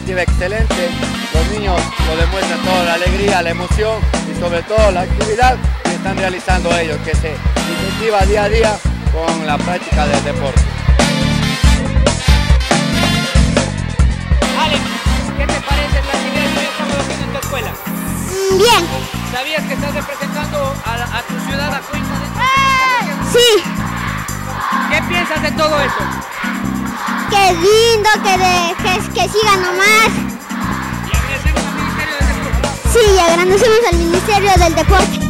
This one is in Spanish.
Iniciativa excelente. Los niños lo demuestran toda la alegría, la emoción y sobre todo la actividad que están realizando ellos, que se incentiva día a día con la práctica del deporte. Alex, ¿qué te parece la actividad que estamos haciendo en tu escuela? Bien. ¿Sabías que estás representando a, a tu ciudad, a Cuenca? Sí. ¿Qué piensas de todo eso? Qué lindo, que, de, que, siga nomás. Y agradecemos al Ministerio de Deportes. Sí, y agradecemos al Ministerio del Deporte.